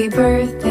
Happy birthday.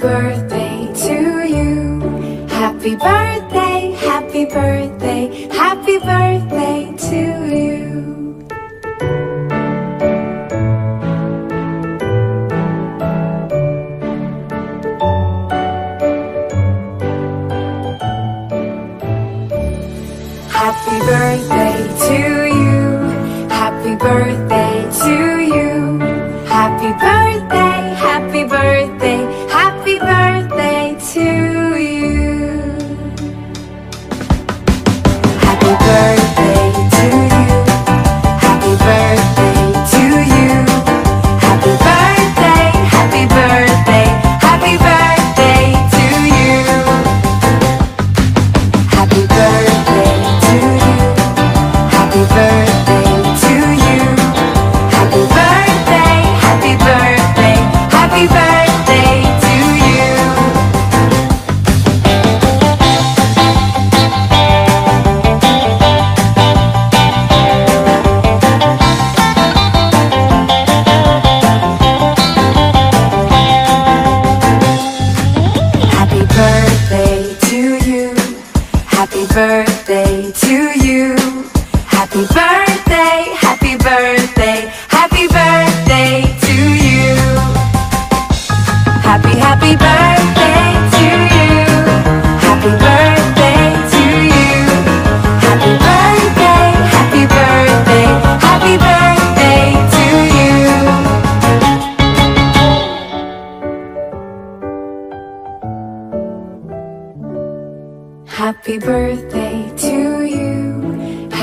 bird.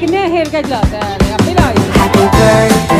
كنا هير قد لا يعطي لا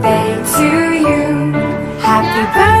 power.